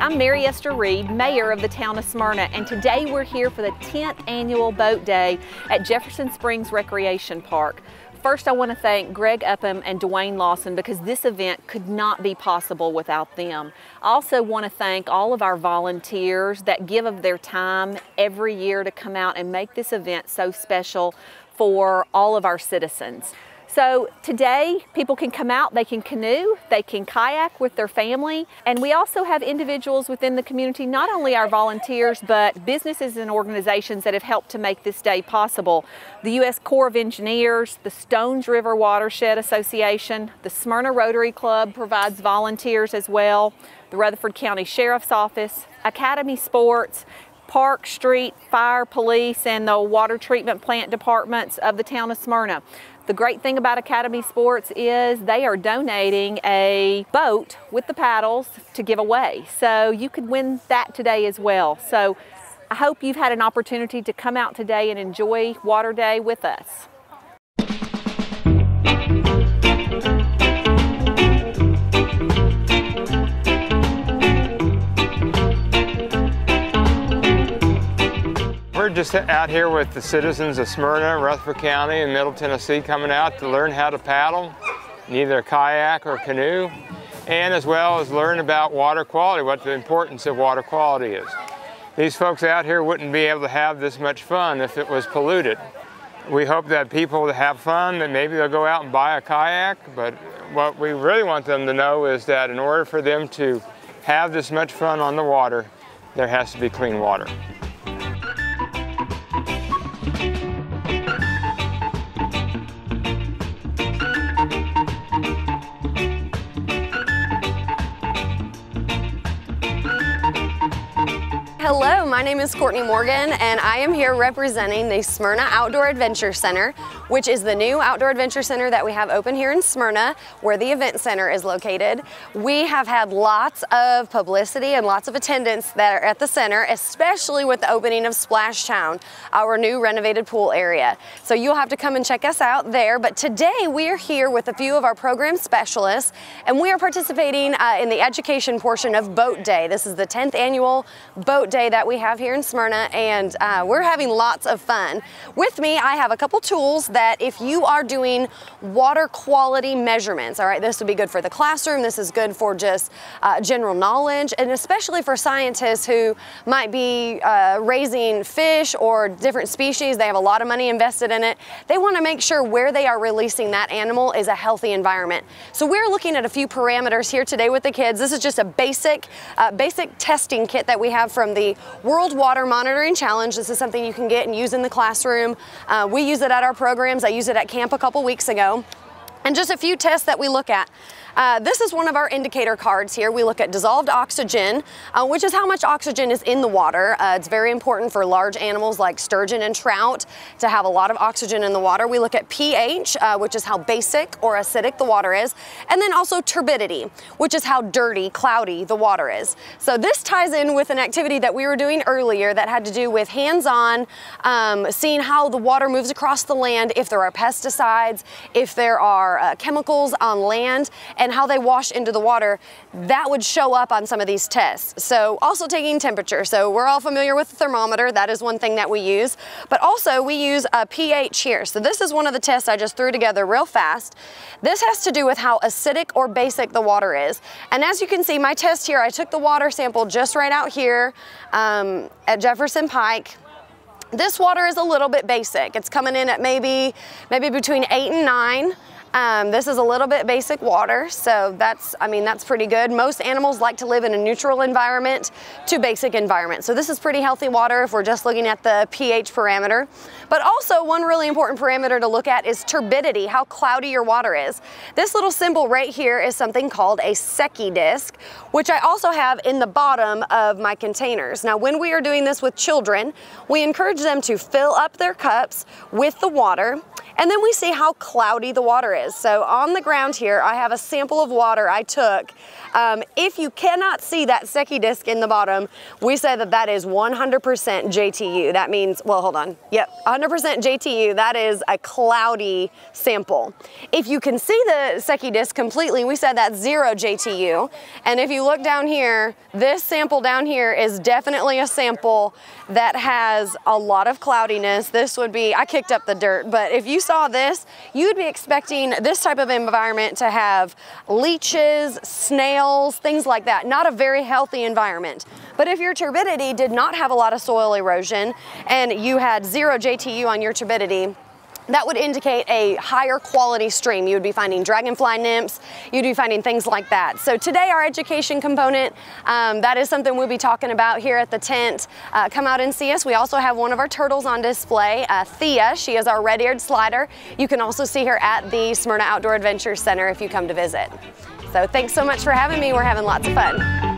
Esther Reed, Mayor of the town of Smyrna, and today we're here for the 10th annual Boat Day at Jefferson Springs Recreation Park. First, I want to thank Greg Upham and Dwayne Lawson because this event could not be possible without them. I also want to thank all of our volunteers that give of their time every year to come out and make this event so special for all of our citizens. So today people can come out, they can canoe, they can kayak with their family, and we also have individuals within the community, not only our volunteers, but businesses and organizations that have helped to make this day possible. The U.S. Corps of Engineers, the Stones River Watershed Association, the Smyrna Rotary Club provides volunteers as well, the Rutherford County Sheriff's Office, Academy Sports, Park Street Fire Police and the water treatment plant departments of the town of Smyrna. The great thing about Academy Sports is they are donating a boat with the paddles to give away. So you could win that today as well. So I hope you've had an opportunity to come out today and enjoy Water Day with us. Just out here with the citizens of Smyrna, Rutherford County, and Middle Tennessee coming out to learn how to paddle either kayak or canoe, and as well as learn about water quality, what the importance of water quality is. These folks out here wouldn't be able to have this much fun if it was polluted. We hope that people have fun, that maybe they'll go out and buy a kayak, but what we really want them to know is that in order for them to have this much fun on the water, there has to be clean water. My name is Courtney Morgan and I am here representing the Smyrna Outdoor Adventure Center, which is the new outdoor adventure center that we have open here in Smyrna, where the event center is located. We have had lots of publicity and lots of attendance that are at the center, especially with the opening of Splash Town, our new renovated pool area. So you'll have to come and check us out there. But today we are here with a few of our program specialists and we are participating uh, in the education portion of Boat Day. This is the 10th annual Boat Day that we have here in Smyrna and uh, we're having lots of fun. With me, I have a couple tools that if you are doing water quality measurements, all right, this would be good for the classroom, this is good for just uh, general knowledge, and especially for scientists who might be uh, raising fish or different species, they have a lot of money invested in it. They want to make sure where they are releasing that animal is a healthy environment. So we're looking at a few parameters here today with the kids. This is just a basic, uh, basic testing kit that we have from the the World Water Monitoring Challenge. This is something you can get and use in the classroom. Uh, we use it at our programs. I used it at camp a couple weeks ago. And just a few tests that we look at. Uh, this is one of our indicator cards here. We look at dissolved oxygen, uh, which is how much oxygen is in the water. Uh, it's very important for large animals like sturgeon and trout to have a lot of oxygen in the water. We look at pH, uh, which is how basic or acidic the water is, and then also turbidity, which is how dirty, cloudy the water is. So this ties in with an activity that we were doing earlier that had to do with hands-on, um, seeing how the water moves across the land, if there are pesticides, if there are uh, chemicals on land, and how they wash into the water, that would show up on some of these tests. So also taking temperature. So we're all familiar with the thermometer. That is one thing that we use. But also we use a pH here. So this is one of the tests I just threw together real fast. This has to do with how acidic or basic the water is. And as you can see, my test here, I took the water sample just right out here um, at Jefferson Pike. This water is a little bit basic. It's coming in at maybe, maybe between eight and nine. Um, this is a little bit basic water, so that's, I mean, that's pretty good. Most animals like to live in a neutral environment to basic environment. So this is pretty healthy water if we're just looking at the pH parameter. But also one really important parameter to look at is turbidity, how cloudy your water is. This little symbol right here is something called a Secchi disc, which I also have in the bottom of my containers. Now, when we are doing this with children, we encourage them to fill up their cups with the water, and then we see how cloudy the water is is. So on the ground here, I have a sample of water I took. Um, if you cannot see that Secchi disc in the bottom, we say that that is 100% JTU. That means, well, hold on. Yep, 100% JTU. That is a cloudy sample. If you can see the Secchi disc completely, we said that's zero JTU. And if you look down here, this sample down here is definitely a sample that has a lot of cloudiness. This would be, I kicked up the dirt, but if you saw this, you'd be expecting this type of environment to have leeches, snails, things like that. Not a very healthy environment. But if your turbidity did not have a lot of soil erosion and you had zero JTU on your turbidity, that would indicate a higher quality stream. You would be finding dragonfly nymphs, you'd be finding things like that. So today our education component, um, that is something we'll be talking about here at the tent. Uh, come out and see us. We also have one of our turtles on display, uh, Thea. She is our red-eared slider. You can also see her at the Smyrna Outdoor Adventure Center if you come to visit. So thanks so much for having me. We're having lots of fun.